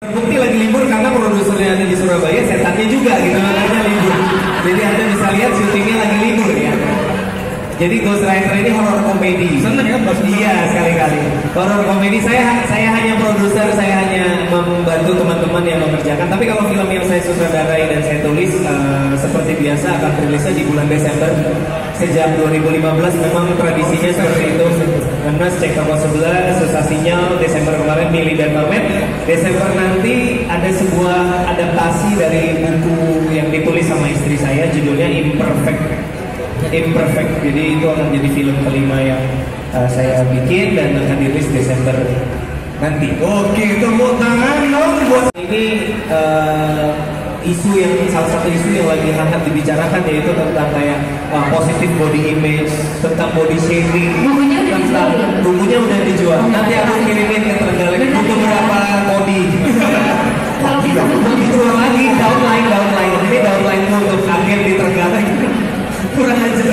Bukti lagi libur karena produsernya ada di Surabaya, setannya juga gitu makanya libur. Jadi anda bisa lihat syutingnya lagi libur ya. Jadi Ghost Rider ini horror komedi. Seneng ya, Bos? Iya sekali-kali. Horror komedi saya saya hanya produser, akan rilisnya di bulan Desember. Sejak 2015 memang tradisinya seperti itu. Karena cek toko sebelah, susah sinyal, Desember kemarin Mili dan Mamet. Desember nanti ada sebuah adaptasi dari buku yang ditulis sama istri saya, judulnya Imperfect Imperfect. Jadi itu akan jadi film kelima yang uh, saya bikin dan akan dirilis Desember nanti. Oke, tepuk tangan dong buat Ini uh, isu yang salah satu isu yang lagi hangat dibicarakan yaitu tentang kayak uh, positive body image, tentang body shaming. Bukunya udah tentang dijual ya? bukunya udah dijual. Nanti aku kirimin ke Trenggalek buku berapa kodi. Kalau Mau dijual lagi downline downline ini downline untuk agen di Trenggalek kurang aja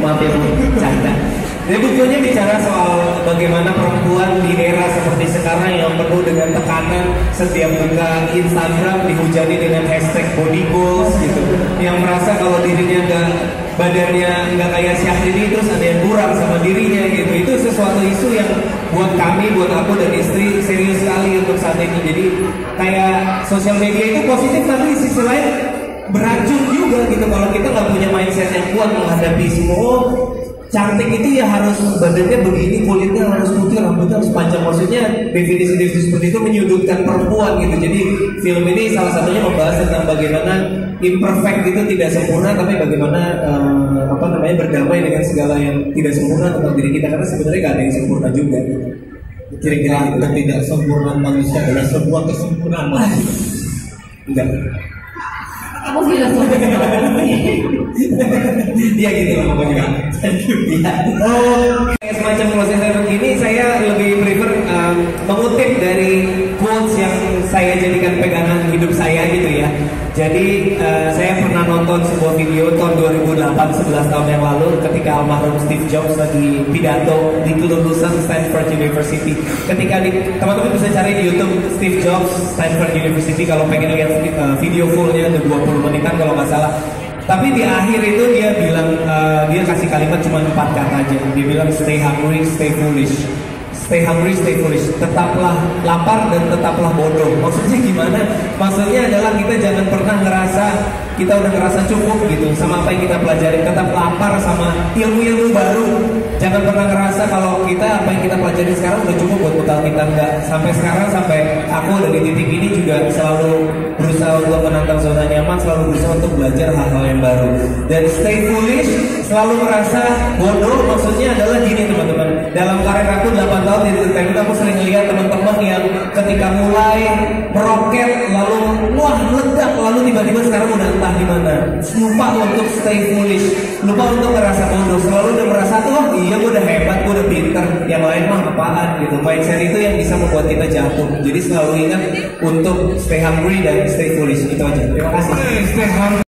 maaf ya bu canda jadi bukunya bicara soal bagaimana perempuan di era seperti sekarang yang penuh dengan tekanan setiap buka Instagram dihujani dengan hashtag body goals gitu. Yang merasa kalau dirinya nggak badannya nggak kayak Syahrini terus ada yang kurang sama dirinya gitu. Itu sesuatu isu yang buat kami buat aku dan istri serius sekali untuk saat ini. Jadi kayak sosial media itu positif tapi sisi lain beracun juga gitu. Kalau kita nggak punya mindset yang kuat menghadapi semua cantik itu ya harus badannya begini kulitnya harus putih rambutnya harus panjang. Maksudnya definisi-definisi seperti itu menyudutkan perempuan gitu. Jadi film ini salah satunya membahas tentang bagaimana imperfect itu tidak sempurna tapi bagaimana eh, apa namanya berdamai dengan segala yang tidak sempurna tentang diri kita. Karena sebenarnya gak ada yang sempurna juga. Kira-kira gitu. ketidaksempurnaan manusia adalah sebuah kesempurnaan manusia. enggak kamu filosofi Iya gitu lah pokoknya. Oh, semacam proses begini saya lebih prefer um, mengutip dari quotes yang saya jadikan pegangan hidup saya gitu ya. Jadi uh, saya pernah nonton sebuah video tahun 2008 11 tahun yang lalu ketika almarhum Steve Jobs lagi pidato di kelulusan Stanford University. Ketika di teman-teman bisa cari di YouTube Steve Jobs Stanford University kalau pengen lihat uh, video fullnya ada 20 menitan kalau nggak salah. Tapi di akhir itu dia bilang eh, dia kasih kalimat cuma empat kata aja. Dia bilang stay hungry, stay foolish. Stay hungry, stay foolish. Tetaplah lapar dan tetaplah bodoh. Maksudnya gimana? Maksudnya adalah kita jangan pernah ngerasa kita udah ngerasa cukup gitu sama apa yang kita pelajari. Tetap lapar sama ilmu-ilmu baru. Jangan pernah ngerasa kalau kita apa yang kita pelajari sekarang udah cukup buat bekal kita enggak. Sampai sekarang sampai aku udah di titik ini juga selalu berusaha untuk menantang zona nyaman, selalu berusaha untuk belajar hal-hal yang baru. Dan stay foolish, selalu merasa bodoh. Maksudnya adalah. Dalam karir aku 8 tahun di entertainment, aku sering lihat teman-teman yang ketika mulai meroket, lalu wah meledak, lalu tiba-tiba sekarang udah entah di mana. Lupa untuk stay foolish, lupa untuk merasa bodoh. Selalu udah merasa, oh iya gue udah hebat, gue udah pinter. Yang lain mah apaan gitu. Mindset itu yang bisa membuat kita jatuh. Jadi selalu ingat untuk stay hungry dan stay foolish. Itu aja. Terima kasih.